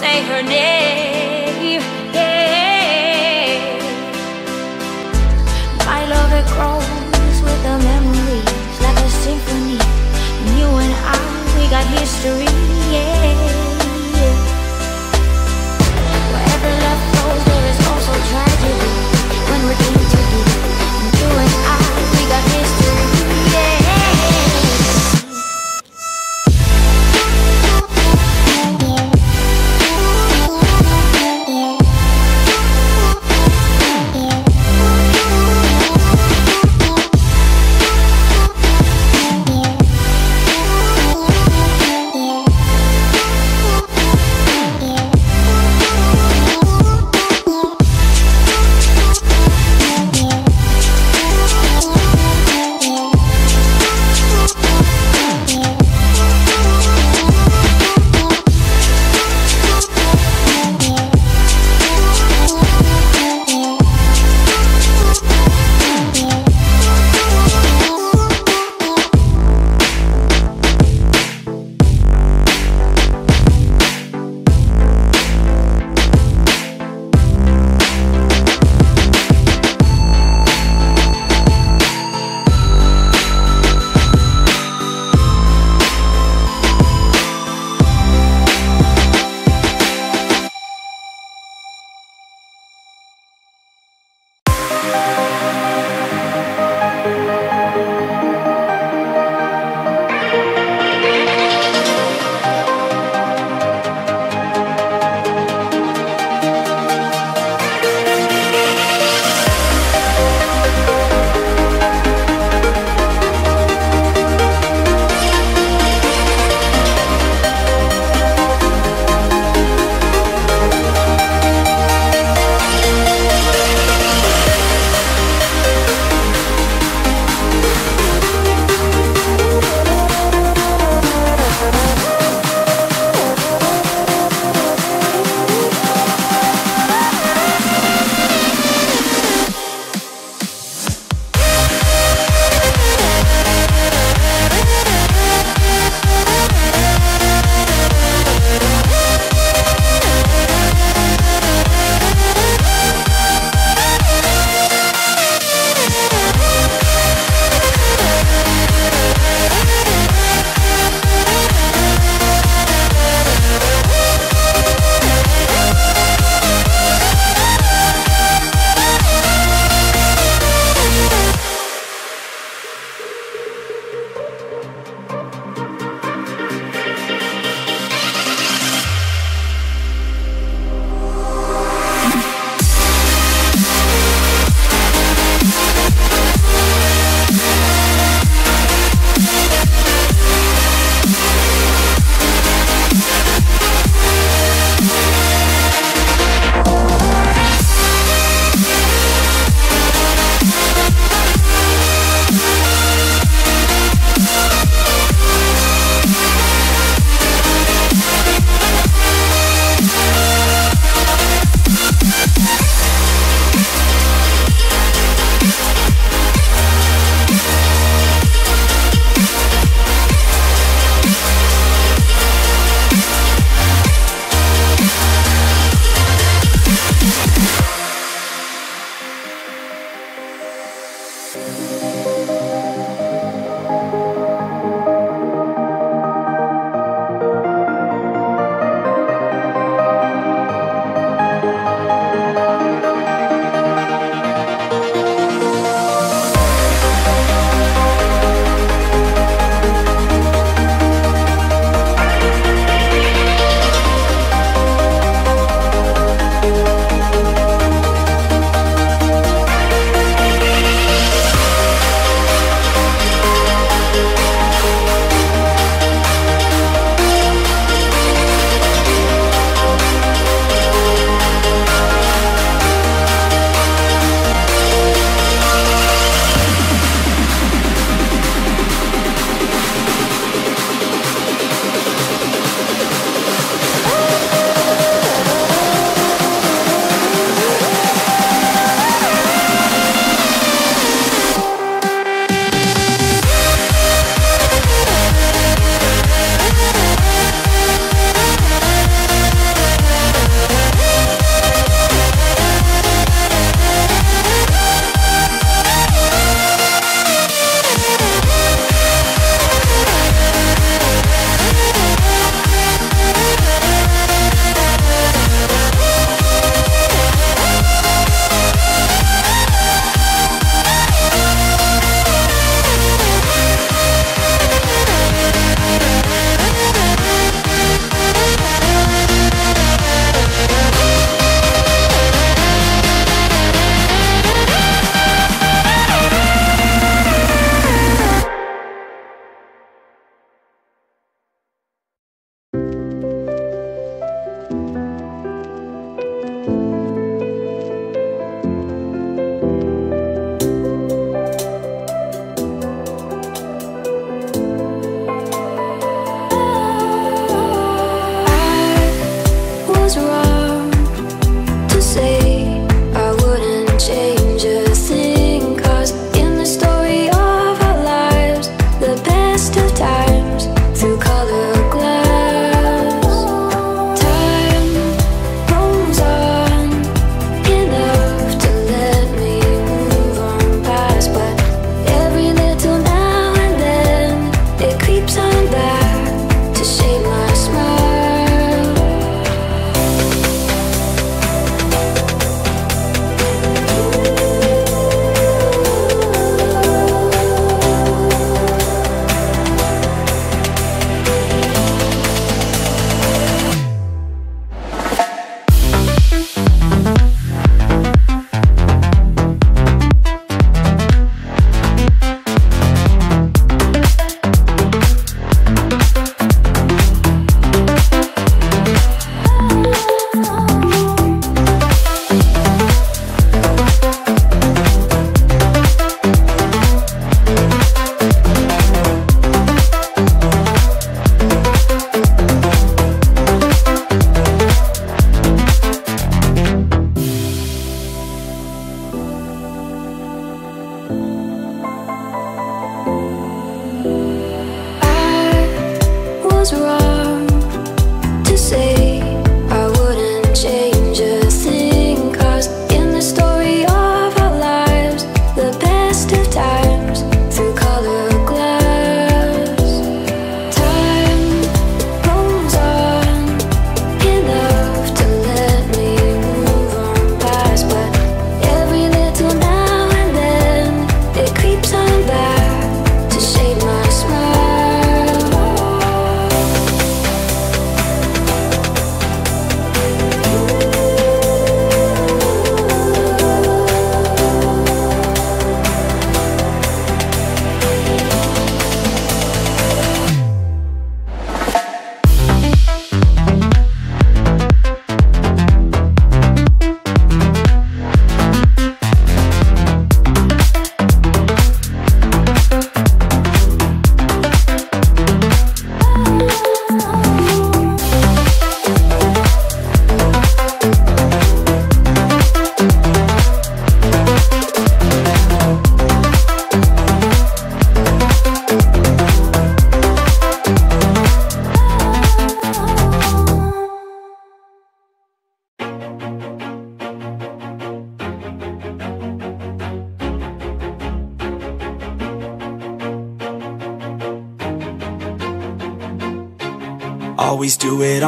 say her name? My love it grows with the memories like a symphony. And you and I, we got history. Yeah.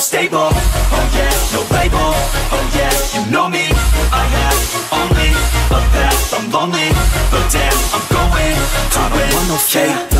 I'm stable, oh yeah, no label, oh yeah, you know me, I have only a path, I'm lonely, but damn, I'm going to I don't want no fake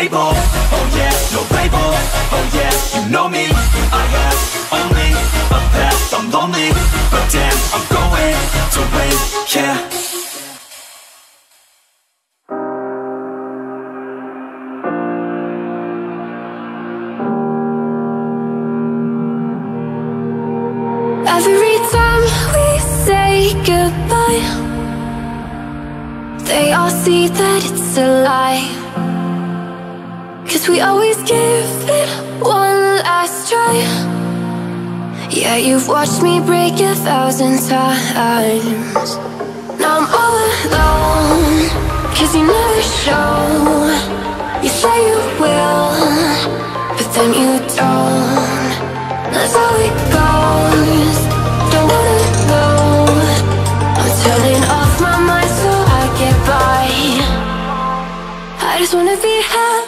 Stable, oh yeah, no label, oh yeah, you know me, I have only a path, I'm lonely, but damn, I'm going to win, yeah. Every time we say goodbye, they all see that Cause we always give it one last try. Yeah, you've watched me break a thousand times. Now I'm all alone Cause you never show. You say you will But then you don't. That's how it goes. Don't wanna know. I'm turning off my mind so I get by. I just wanna be happy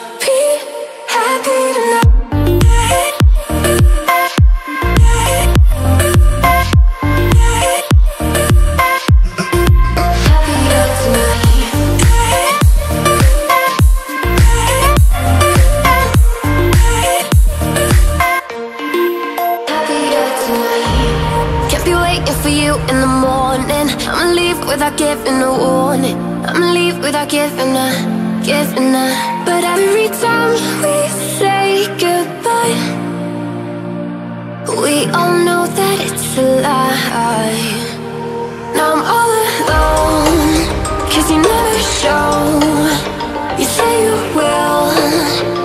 for you in the morning. I'ma leave without giving a warning. I'ma leave without giving a, giving a. But every time we say goodbye, we all know that it's a lie. Now I'm all alone, cause you never show. You say you will,